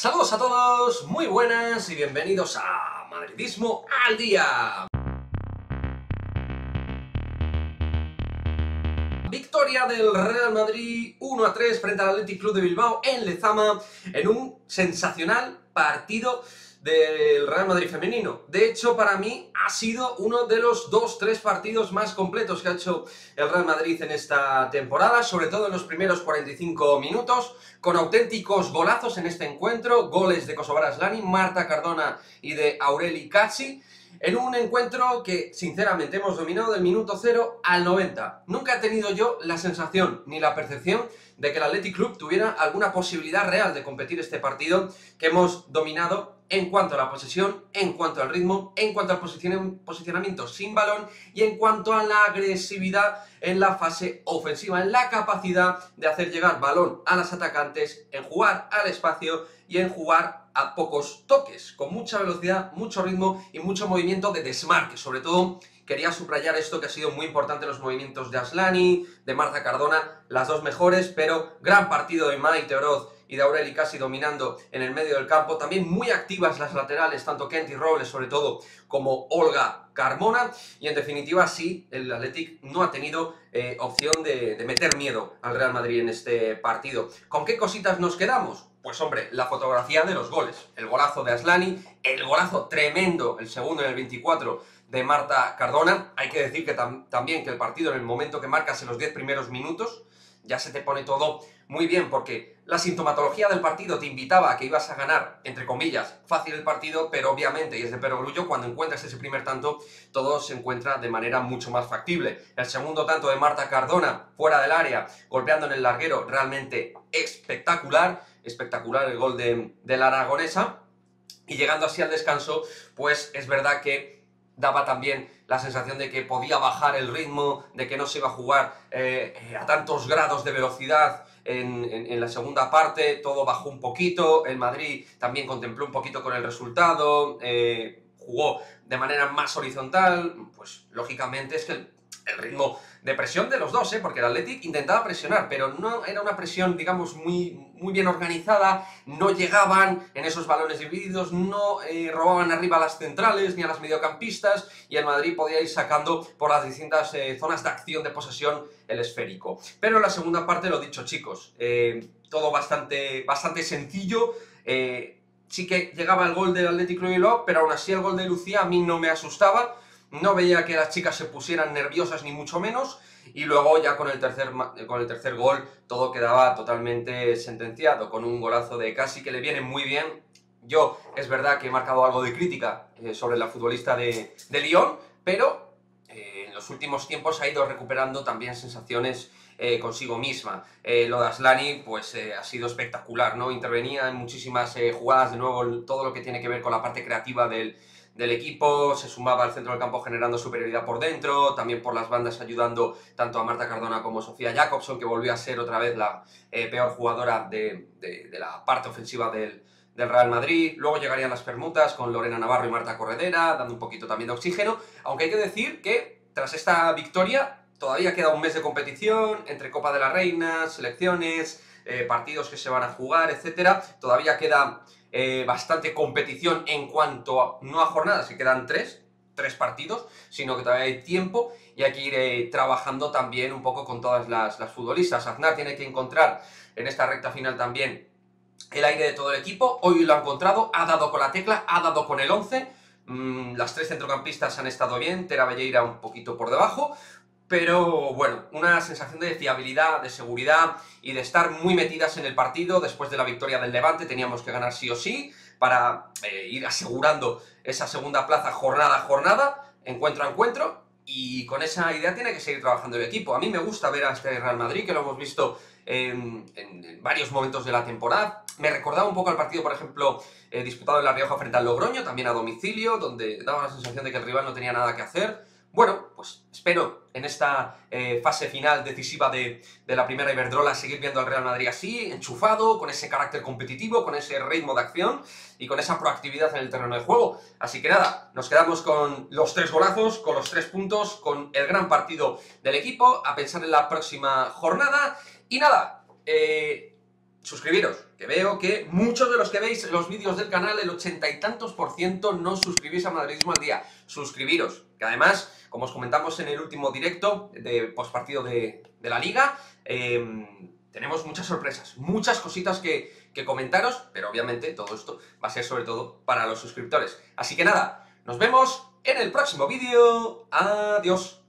Saludos a todos, muy buenas y bienvenidos a Madridismo al Día. Victoria del Real Madrid 1 a 3 frente al Athletic Club de Bilbao en Lezama en un sensacional partido del Real Madrid femenino. De hecho, para mí ha sido uno de los dos, tres partidos más completos que ha hecho el Real Madrid en esta temporada, sobre todo en los primeros 45 minutos, con auténticos golazos en este encuentro, goles de Kosovar Aslani, Marta Cardona y de Aureli Cazzi, en un encuentro que sinceramente hemos dominado del minuto 0 al 90. Nunca he tenido yo la sensación ni la percepción de que el Athletic Club tuviera alguna posibilidad real de competir este partido que hemos dominado en cuanto a la posesión, en cuanto al ritmo, en cuanto al posicionamiento sin balón y en cuanto a la agresividad en la fase ofensiva, en la capacidad de hacer llegar balón a las atacantes, en jugar al espacio y en jugar a pocos toques, con mucha velocidad, mucho ritmo y mucho movimiento de desmarque. Sobre todo, quería subrayar esto que ha sido muy importante los movimientos de Aslani, de Marta Cardona, las dos mejores, pero gran partido de Maite Oroz y de Aureli casi dominando en el medio del campo. También muy activas las laterales, tanto Kenty Robles sobre todo como Olga Carmona. Y en definitiva sí, el Athletic no ha tenido eh, opción de meter miedo al Real Madrid en este partido. ¿Con qué cositas nos quedamos? Pues hombre, la fotografía de los goles. El golazo de Aslani, el golazo tremendo, el segundo en el 24 de Marta Cardona. Hay que decir que también que el partido en el momento que marcas en los 10 primeros minutos ya se te pone todo muy bien porque la sintomatología del partido te invitaba a que ibas a ganar, entre comillas, fácil el partido, pero obviamente, y es de perogrullo, cuando encuentras ese primer tanto, todo se encuentra de manera mucho más factible. El segundo tanto de Marta Cardona, fuera del área, golpeando en el larguero, realmente espectacular, espectacular el gol de, de la aragonesa, y llegando así al descanso, pues es verdad que daba también la sensación de que podía bajar el ritmo, de que no se iba a jugar eh, a tantos grados de velocidad en, la segunda parte, todo bajó un poquito, el Madrid también contempló un poquito con el resultado, eh, jugó de manera más horizontal, pues lógicamente es que el ritmo de presión de los dos, ¿eh? porque el Athletic intentaba presionar, pero no era una presión, digamos, muy, muy bien organizada, no llegaban en esos balones divididos, no eh, robaban arriba a las centrales ni a las mediocampistas, y el Madrid podía ir sacando por las distintas eh, zonas de acción de posesión el esférico. Pero en la segunda parte, lo dicho chicos, todo bastante, bastante sencillo, sí que llegaba el gol del Athletic Club pero aún así el gol de Lucía a mí no me asustaba, no veía que las chicas se pusieran nerviosas ni mucho menos, y luego ya con el tercer, con el tercer gol todo quedaba totalmente sentenciado, con un golazo de Casi que le viene muy bien. Yo es verdad que he marcado algo de crítica eh, sobre la futbolista de, de Lyon, pero eh, en los últimos tiempos ha ido recuperando también sensaciones eh, consigo misma. lo de pues ha sido espectacular, ¿no? Intervenía en muchísimas jugadas, de nuevo, todo lo que tiene que ver con la parte creativa del, del equipo, se sumaba al centro del campo generando superioridad por dentro, también por las bandas ayudando tanto a Marta Cardona como a Sofía Jacobson, que volvió a ser otra vez la eh, peor jugadora de, la parte ofensiva del, Real Madrid. Luego llegarían las permutas con Lorena Navarro y Marta Corredera, dando un poquito también de oxígeno, aunque hay que decir que tras esta victoria todavía queda un mes de competición entre Copa de la Reina, selecciones, eh, partidos que se van a jugar, etcétera. Todavía queda eh, bastante competición en cuanto a, no a jornadas, que quedan tres, tres partidos, sino que todavía hay tiempo y hay que ir eh, trabajando también un poco con todas las, futbolistas. Aznar tiene que encontrar en esta recta final también el aire de todo el equipo. Hoy lo ha encontrado, ha dado con la tecla, ha dado con el 11. Mm, las tres centrocampistas han estado bien, Tera Belleira un poquito por debajo, pero bueno, una sensación de fiabilidad, de seguridad y de estar muy metidas en el partido. Después de la victoria del Levante teníamos que ganar sí o sí para eh, ir asegurando esa segunda plaza jornada a jornada, encuentro a encuentro, y con esa idea tiene que seguir trabajando el equipo. A mí me gusta ver a este Real Madrid, que lo hemos visto en, varios momentos de la temporada. Me recordaba un poco al partido, por ejemplo, eh, disputado en La Rioja frente al Logroño, también a domicilio, donde daba la sensación de que el rival no tenía nada que hacer. Bueno, pues espero en esta eh, fase final decisiva de, la primera Iberdrola seguir viendo al Real Madrid así, enchufado, con ese carácter competitivo, con ese ritmo de acción y con esa proactividad en el terreno de juego. Así que nada, nos quedamos con los tres golazos, con los tres puntos, con el gran partido del equipo, a pensar en la próxima jornada. Y nada, eh, suscribiros, que veo que muchos de los que veis los vídeos del canal, el ochenta y tantos por ciento, no suscribís a Madridismo al Día. Suscribiros, que además, como os comentamos en el último directo de postpartido de, de la Liga, em, tenemos muchas sorpresas, muchas cositas que, que comentaros, pero obviamente todo esto va a ser sobre todo para los suscriptores. Así que nada, nos vemos en el próximo vídeo. Adiós.